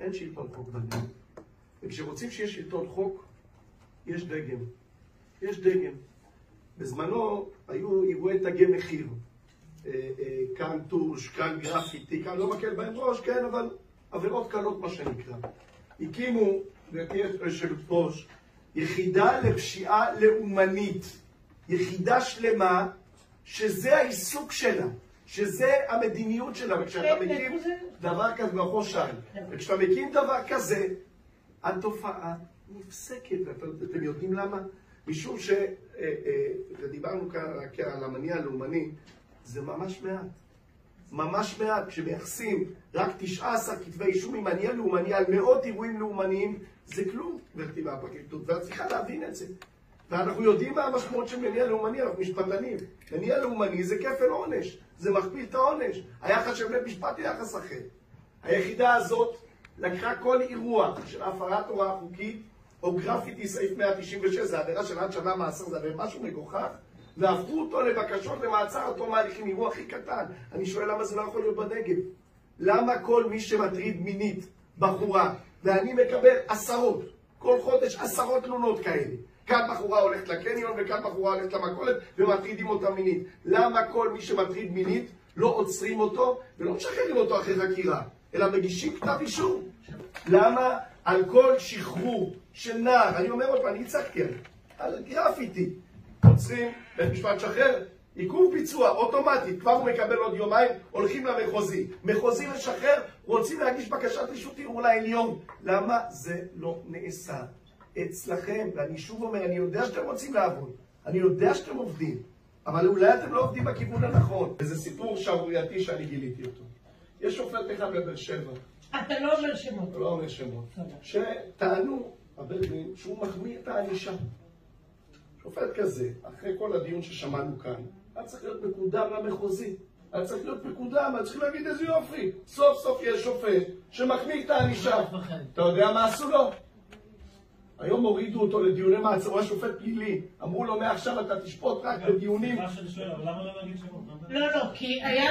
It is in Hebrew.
אין שלטון חוק במדינה. וכשרוצים שיהיה שלטון חוק, יש דגם. יש דגם. בזמנו היו אירועי תגי מחיר. אה, אה, כאן טוש, כאן גרפיטי, כאן לא מקל בהם ראש, כן, אבל עבירות קלות מה שנקרא. הקימו, גברתי היושבת-ראש, יחידה לפשיעה לאומנית. יחידה שלמה, שזה העיסוק שלה, שזה המדיניות שלה. וכשאתה מקים דבר כזה במחוז ש"י, וכשאתה מקים דבר כזה, התופעה נפסקת. אתם יודעים למה? משום ש... ודיברנו כאן על המניע הלאומני, זה ממש מעט. ממש מעט. כשמייחסים רק 19 כתבי אישום עם מניע לאומני על מאות אירועים לאומניים, זה כלום, גברתי מהפרקליטות, ואת צריכה להבין את זה. ואנחנו יודעים מה המשמעות של מניע לאומני, אנחנו משפטנים. מניע לאומני זה כפל עונש, זה מכפיל את העונש. היחס של בית משפט הוא יחס אחר. היחידה הזאת לקחה כל אירוע של הפרת הוראה חוקית, או גרפיטי סעיף 196, זה עבירה של עד שנה מאסר, זה משהו מגוחך, והפכו אותו לבקשות למעצר עד תום ההליכים, אירוע הכי קטן. אני שואל למה זה לא יכול להיות בנגב? למה כל מי שמטריד מינית בחורה, ואני מקבל עשרות, כל חודש עשרות תלונות כאלה, כאן בחורה הולכת לקניון וכאן בחורה הולכת למכולת ומטרידים אותה מינית. למה כל מי שמטריד מינית לא עוצרים אותו ולא משחררים אותו אחרי חקירה, אלא מגישים כתב אישום? למה על כל שחרור של נער, אני אומר עוד פעם, אני הצגתי על על גרפיטי, עוצרים, בית משפט שחרר, עיכוב ביצוע, אוטומטית, כבר הוא מקבל עוד יומיים, הולכים למחוזי. מחוזי לשחרר, רוצים להגיש בקשת רשות ערעור לעליון. למה זה לא נעשה? אצלכם, ואני שוב אומר, אני יודע שאתם רוצים לעבוד, אני יודע שאתם עובדים, אבל אולי אתם לא עובדים בכיוון הנכון. וזה סיפור שערורייתי שאני גיליתי אותו. יש שופט אחד בבאר שבע. אתה לא אומר שמות. לא אומר שמות. שטענו, הבדואים, שהוא מחמיר את הענישה. שופט כזה, אחרי כל הדיון ששמענו כאן, היה צריך להיות מקודם למחוזי. היה צריך להיות מקודם, היה צריך להגיד איזה יופי. סוף סוף יש שופט שמחמיר את הענישה. אתה יודע מה עשו לו? היום הורידו אותו לדיוני מעצר, הוא היה שופט פלילי. אמרו לו, מעכשיו אתה תשפוט רק בדיונים. סליחה שאני שואל, אבל למה לא להגיד שמות? לא, לא, כי היה...